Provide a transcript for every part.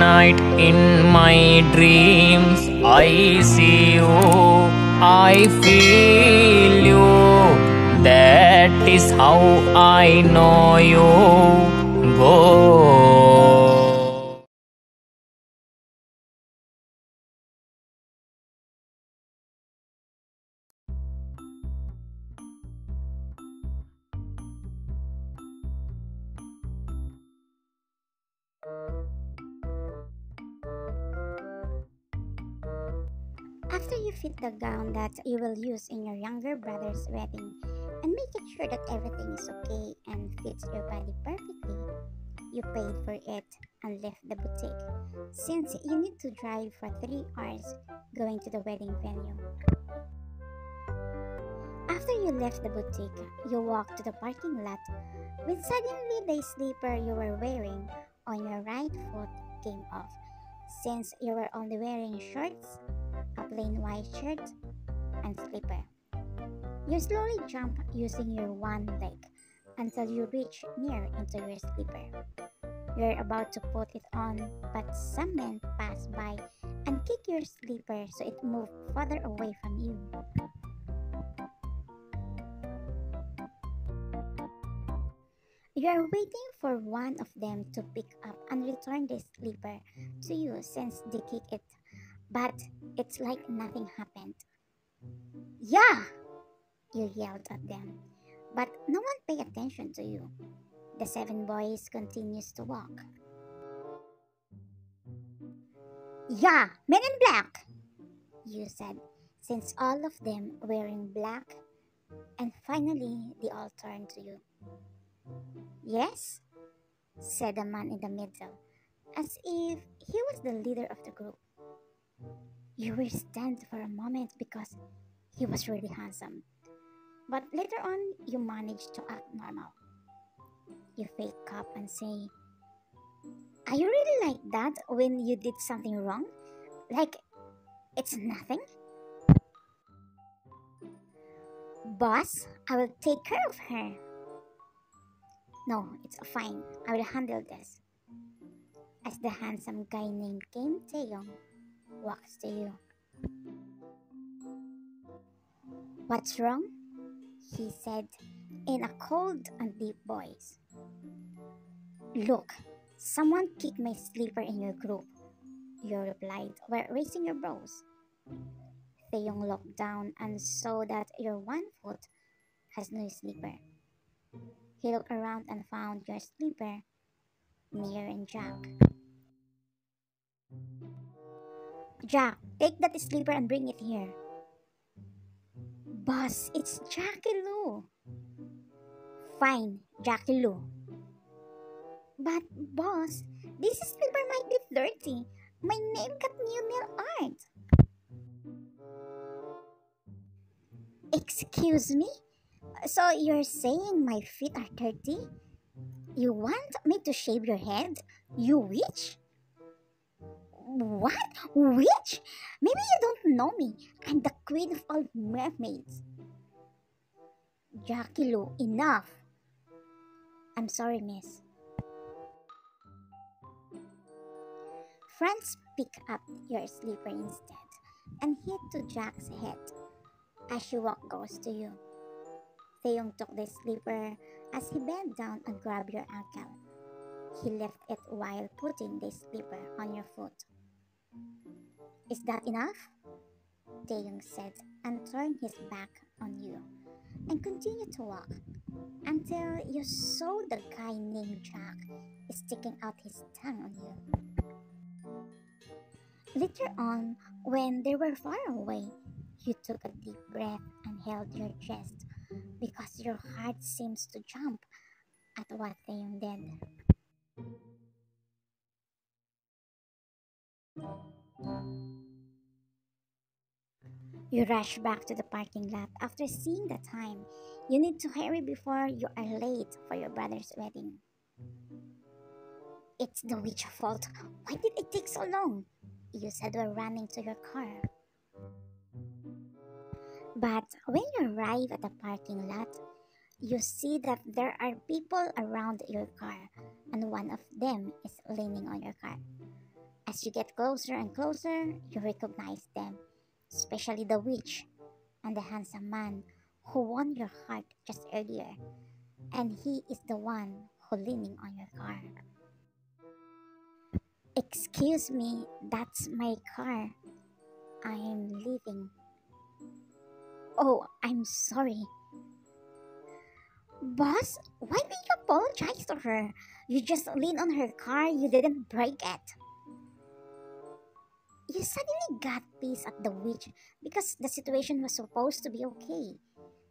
night in my dreams I see you, I feel you. That is how I know you. Go. After you fit the gown that you will use in your younger brother's wedding and make sure that everything is okay and fits your body perfectly, you paid for it and left the boutique. Since you need to drive for three hours going to the wedding venue. After you left the boutique, you walked to the parking lot when suddenly the slipper you were wearing on your right foot came off. Since you were only wearing shorts a plain white shirt, and slipper. You slowly jump using your one leg until you reach near into your slipper. You're about to put it on, but some men pass by and kick your slipper so it moves further away from you. You're waiting for one of them to pick up and return the slipper to you since they kick it but it's like nothing happened. Yeah! You yelled at them, but no one paid attention to you. The seven boys continues to walk. Yeah, men in black, you said, since all of them wearing black, and finally they all turned to you. Yes, said the man in the middle, as if he was the leader of the group. You were stunned for a moment because he was really handsome. But later on, you managed to act normal. You fake up and say, Are you really like that when you did something wrong? Like, it's nothing? Boss, I will take care of her. No, it's fine. I will handle this. As the handsome guy named Kim Taehyung walks to you. What's wrong? He said in a cold and deep voice. Look, someone kicked my slipper in your group. You replied while raising your brows. Taehyung looked down and saw that your one foot has no slipper. He looked around and found your slipper near and Jack. Jack, take that slipper and bring it here. Boss, it's Jackie Lou. Fine, Jackie Lou. But, boss, this slipper might be dirty. My nail got new nail art. Excuse me? So you're saying my feet are dirty? You want me to shave your head? You witch? What? Witch? Maybe you don't know me. I'm the queen of all mermaids. Jackie Lou, enough. I'm sorry, miss. Franz pick up your slipper instead and hit to Jack's head. As she walk goes to you. Taehyung took the slipper as he bent down and grabbed your ankle. He left it while putting the slipper on your foot. Is that enough? Taehyung said and turned his back on you and continued to walk until you saw the guy named Jack sticking out his tongue on you. Later on, when they were far away, you took a deep breath and held your chest because your heart seems to jump at what Taehyung did. You rush back to the parking lot after seeing the time. You need to hurry before you are late for your brother's wedding. It's the witch's fault. Why did it take so long? You said while running to your car. But when you arrive at the parking lot, you see that there are people around your car and one of them is leaning on your car. As you get closer and closer, you recognize them, especially the witch and the handsome man who won your heart just earlier. And he is the one who leaning on your car. Excuse me, that's my car. I am leaving. Oh, I'm sorry. Boss, why did you apologize to her? You just leaned on her car, you didn't break it. You suddenly got pissed at the witch because the situation was supposed to be okay.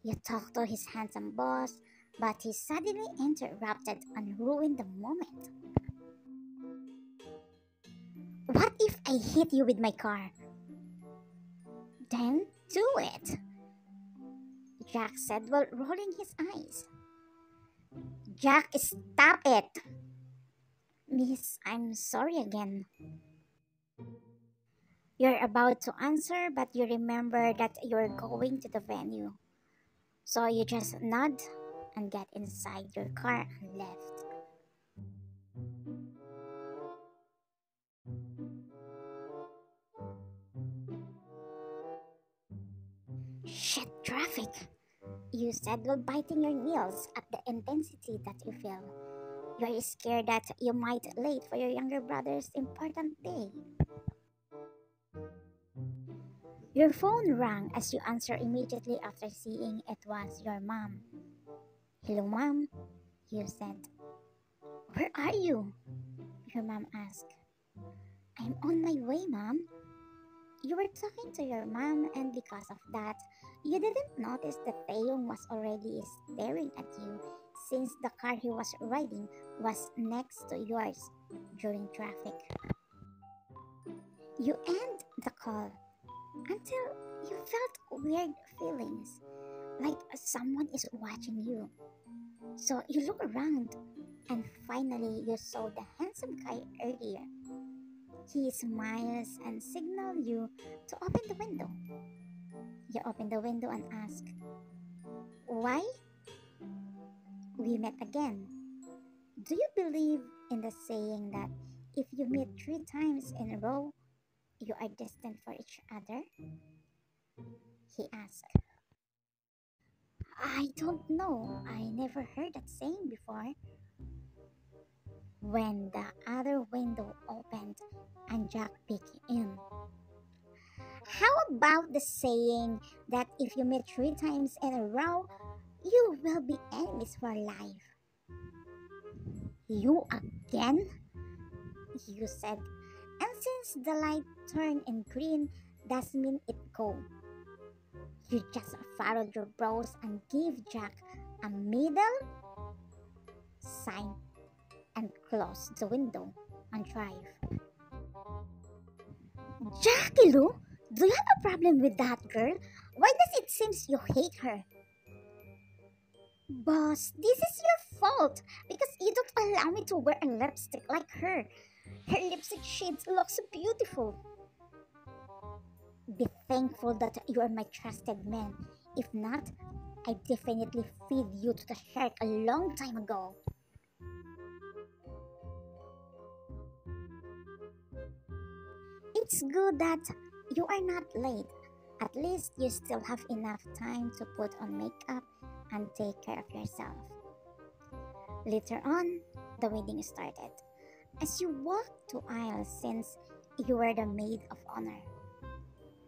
You talked to his handsome boss, but he suddenly interrupted and ruined the moment. What if I hit you with my car? Then do it, Jack said while rolling his eyes. Jack, stop it! Miss, I'm sorry again. You're about to answer, but you remember that you're going to the venue. So you just nod and get inside your car and left. Shit, traffic! You said while biting your nails at the intensity that you feel. You're scared that you might late for your younger brother's important day. Your phone rang as you answer immediately after seeing it was your mom. Hello, mom, you said. Where are you? Your mom asked. I'm on my way, mom. You were talking to your mom, and because of that, you didn't notice that Taehyung was already staring at you since the car he was riding was next to yours during traffic. You end the call until you felt weird feelings like someone is watching you. So you look around and finally you saw the handsome guy earlier. He smiles and signals you to open the window. You open the window and ask, Why? We met again. Do you believe in the saying that if you meet three times in a row, you are destined for each other? He asked. I don't know. I never heard that saying before. When the other window opened and Jack peeked in, how about the saying that if you meet three times in a row, you will be enemies for life? You again? You said. And since the light turned in green, does mean it go. You just furrowed your brows and gave Jack a middle sign and closed the window and drive. Jackie Lou, do you have a problem with that girl? Why does it seem you hate her? Boss, this is your fault because you don't allow me to wear a lipstick like her. Her lipstick shades look so beautiful. Be thankful that you are my trusted man. If not, I definitely feed you to the shark a long time ago. It's good that you are not late. At least you still have enough time to put on makeup and take care of yourself. Later on, the wedding started. As you walked to aisle since you were the maid of honor.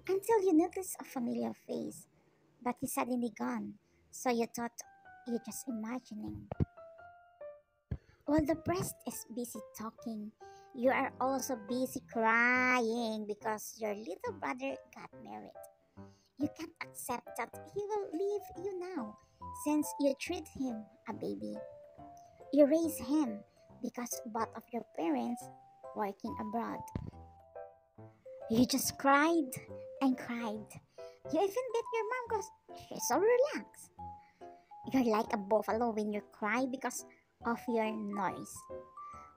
Until you noticed a familiar face, but he's suddenly gone, so you thought you're just imagining. While the priest is busy talking, you are also busy crying because your little brother got married. You can't accept that he will leave you now since you treat him a baby. You raise him because both of your parents working abroad. You just cried and cried. You even get your mom because she's so relaxed. You're like a buffalo when you cry because of your noise.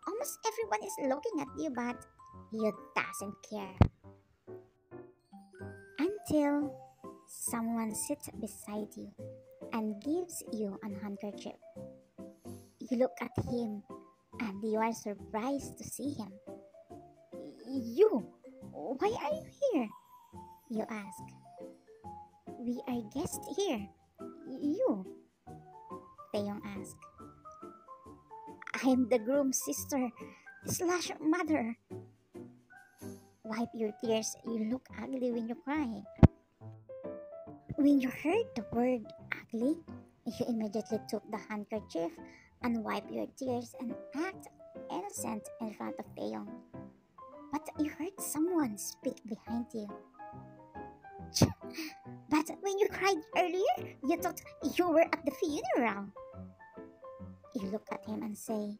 Almost everyone is looking at you, but you doesn't care. Until someone sits beside you and gives you an handkerchief. You look at him and you are surprised to see him. You! Why are you here? You ask. We are guests here. You! Taehyung asked. I'm the groom's sister slash mother. Wipe your tears. You look ugly when you cry. When you heard the word ugly, you immediately took the handkerchief and wiped your tears and act innocent in front of Taehyung. But you heard someone speak behind you. But when you cried earlier, you thought you were at the funeral. You look at him and say,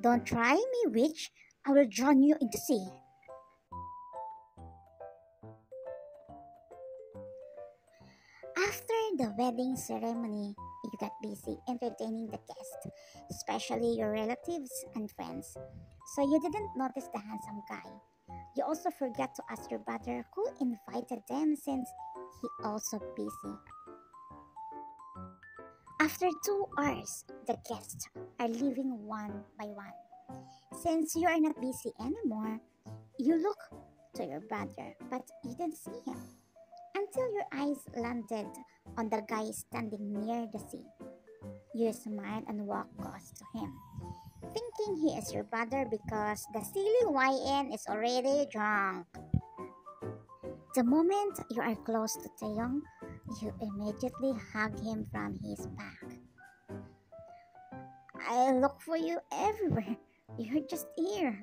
Don't try me, witch. I will drown you in the sea. After the wedding ceremony, you got busy entertaining the guests, especially your relatives and friends. So you didn't notice the handsome guy. You also forget to ask your brother who invited them since he also busy. After two hours, the guests are leaving one by one. Since you are not busy anymore, you look to your brother, but you didn't see him until your eyes landed on the guy standing near the sea. You smile and walk close to him, thinking he is your brother because the silly YN is already drunk. The moment you are close to Taehyung, you immediately hug him from his back. I look for you everywhere. You're just here,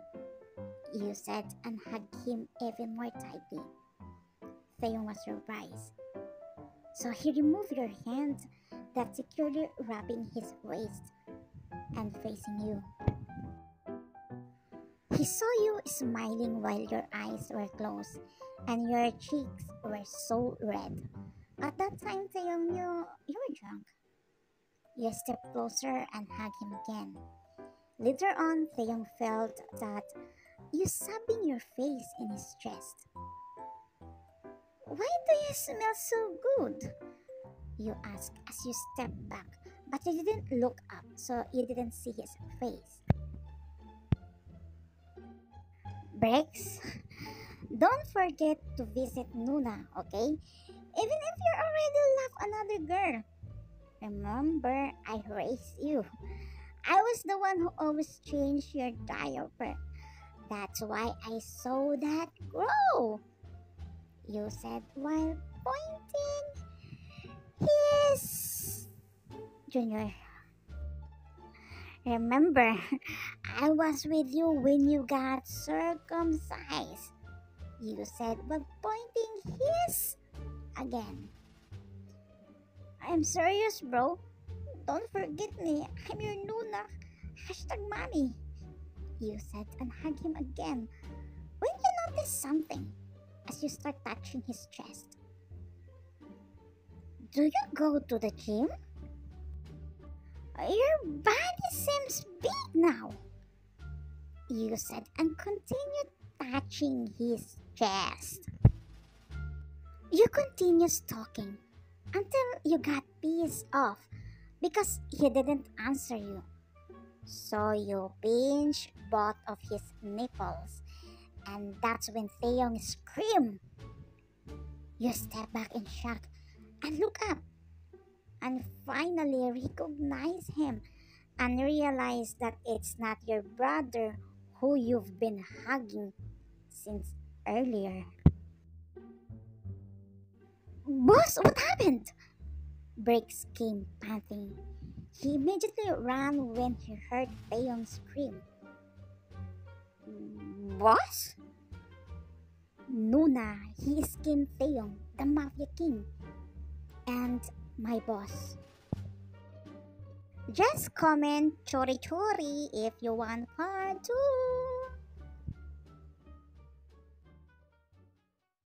you said and hugged him even more tightly. Taehyung was surprised. So he removed your hand that securely wrapping his waist and facing you. He saw you smiling while your eyes were closed and your cheeks were so red. At that time, Taehyung knew you were drunk. You stepped closer and hugged him again. Later on, Taehyung felt that you subbing your face in his chest. Why do you smell so good? You asked as you stepped back, but you didn't look up, so you didn't see his face. Breaks. Don't forget to visit Nuna, okay? Even if you already love another girl. Remember, I raised you. I was the one who always changed your diaper. That's why I saw that grow you said while pointing his junior. Remember, I was with you when you got circumcised. You said but pointing his again. I'm serious, bro. Don't forget me. I'm your Nuna. Hashtag mommy. You said and hug him again. When you notice something, as you start touching his chest. Do you go to the gym? Your body seems big now, you said, and continued touching his chest. You continued talking until you got pissed off because he didn't answer you. So you pinched both of his nipples and that's when Taehyung screamed. You step back in shock and look up and finally recognize him and realize that it's not your brother who you've been hugging since earlier. Boss, what happened? Briggs came panting. He immediately ran when he heard Taehyung scream. Boss? Nuna, he is Kim Taehyung, the Mafia King, and my boss. Just comment chori chori if you want part 2.